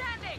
¡Ustedes!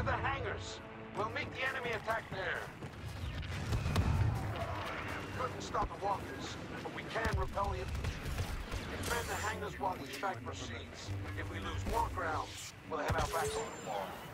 Standing! stop the walkers, but we can repel the infantry. Defend the hangars while the attack proceeds. If we lose more ground, we'll have our backs on the wall.